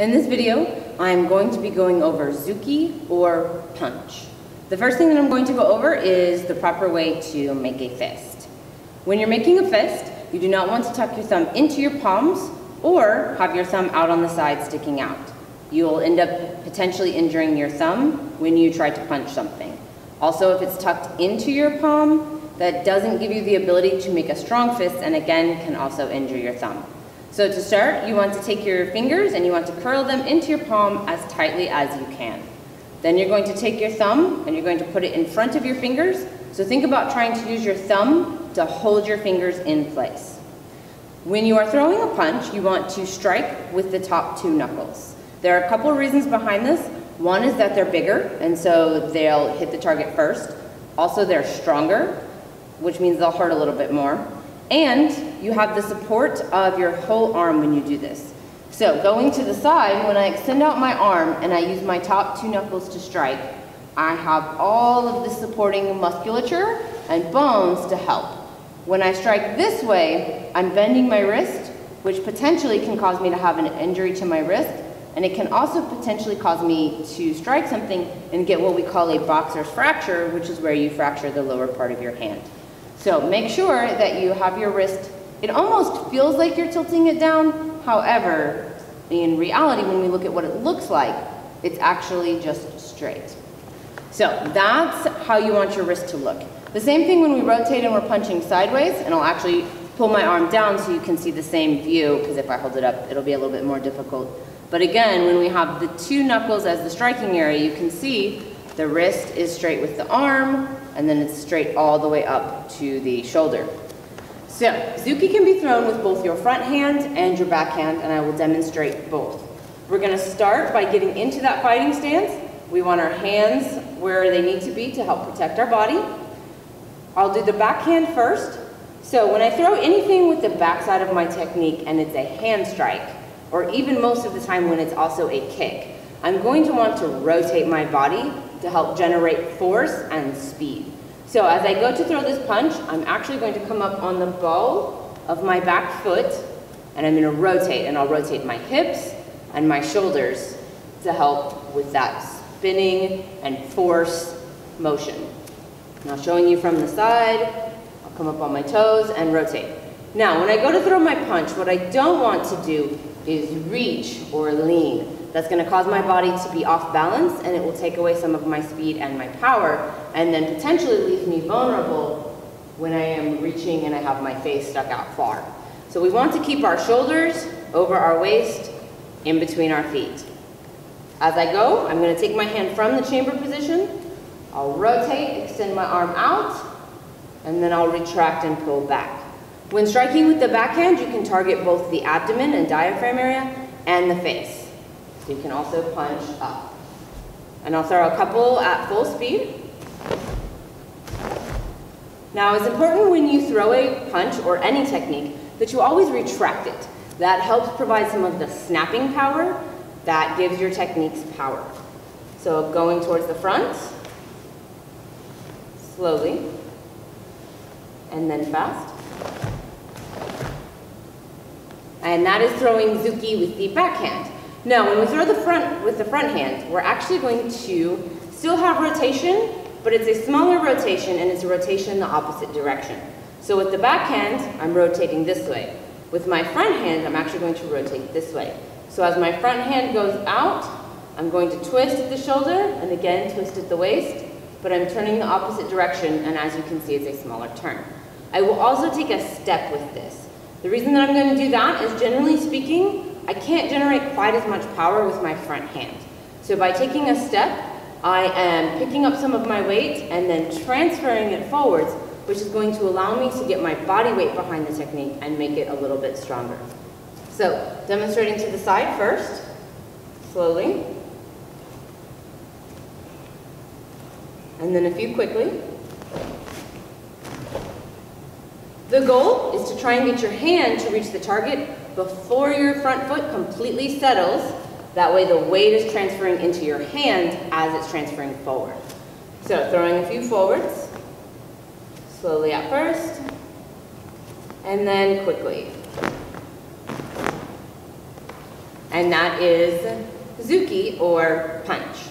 In this video, I'm going to be going over Zuki or punch. The first thing that I'm going to go over is the proper way to make a fist. When you're making a fist, you do not want to tuck your thumb into your palms or have your thumb out on the side sticking out. You will end up potentially injuring your thumb when you try to punch something. Also, if it's tucked into your palm, that doesn't give you the ability to make a strong fist and again can also injure your thumb. So to start, you want to take your fingers and you want to curl them into your palm as tightly as you can. Then you're going to take your thumb and you're going to put it in front of your fingers. So think about trying to use your thumb to hold your fingers in place. When you are throwing a punch, you want to strike with the top two knuckles. There are a couple reasons behind this. One is that they're bigger, and so they'll hit the target first. Also, they're stronger, which means they'll hurt a little bit more. And you have the support of your whole arm when you do this. So going to the side, when I extend out my arm and I use my top two knuckles to strike, I have all of the supporting musculature and bones to help. When I strike this way, I'm bending my wrist, which potentially can cause me to have an injury to my wrist, and it can also potentially cause me to strike something and get what we call a boxer's fracture, which is where you fracture the lower part of your hand. So make sure that you have your wrist, it almost feels like you're tilting it down. However, in reality, when we look at what it looks like, it's actually just straight. So that's how you want your wrist to look. The same thing when we rotate and we're punching sideways, and I'll actually pull my arm down so you can see the same view, because if I hold it up, it'll be a little bit more difficult. But again, when we have the two knuckles as the striking area, you can see the wrist is straight with the arm, and then it's straight all the way up to the shoulder. So, Zuki can be thrown with both your front hand and your back hand, and I will demonstrate both. We're gonna start by getting into that fighting stance. We want our hands where they need to be to help protect our body. I'll do the backhand first. So when I throw anything with the backside of my technique and it's a hand strike, or even most of the time when it's also a kick, I'm going to want to rotate my body to help generate force and speed. So as I go to throw this punch, I'm actually going to come up on the ball of my back foot and I'm gonna rotate and I'll rotate my hips and my shoulders to help with that spinning and force motion. Now showing you from the side, I'll come up on my toes and rotate. Now when I go to throw my punch, what I don't want to do is reach or lean. That's going to cause my body to be off balance and it will take away some of my speed and my power and then potentially leave me vulnerable when I am reaching and I have my face stuck out far. So we want to keep our shoulders over our waist in between our feet. As I go, I'm going to take my hand from the chamber position. I'll rotate, extend my arm out, and then I'll retract and pull back. When striking with the backhand, you can target both the abdomen and diaphragm area and the face. You can also punch up. And I'll throw a couple at full speed. Now it's important when you throw a punch or any technique that you always retract it. That helps provide some of the snapping power that gives your techniques power. So going towards the front, slowly, and then fast. And that is throwing Zuki with the backhand. Now, when we throw the front with the front hand, we're actually going to still have rotation, but it's a smaller rotation and it's a rotation in the opposite direction. So with the back hand, I'm rotating this way. With my front hand, I'm actually going to rotate this way. So as my front hand goes out, I'm going to twist at the shoulder and again twist at the waist, but I'm turning the opposite direction and as you can see, it's a smaller turn. I will also take a step with this. The reason that I'm going to do that is generally speaking, I can't generate quite as much power with my front hand. So by taking a step, I am picking up some of my weight and then transferring it forwards, which is going to allow me to get my body weight behind the technique and make it a little bit stronger. So demonstrating to the side first, slowly. And then a few quickly. The goal is to try and get your hand to reach the target before your front foot completely settles. That way the weight is transferring into your hand as it's transferring forward. So throwing a few forwards, slowly at first, and then quickly. and that is Zuki or punch.